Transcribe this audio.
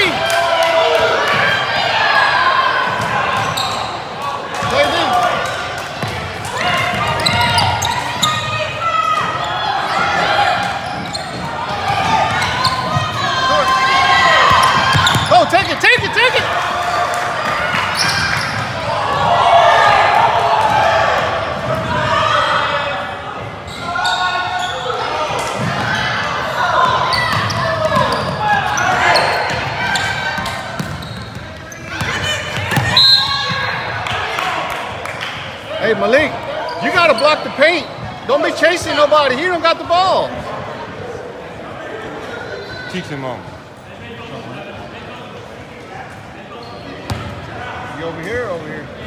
Three. Hey, Malik, you got to block the paint. Don't be chasing nobody. He don't got the ball. Teach him on. You over here or over here?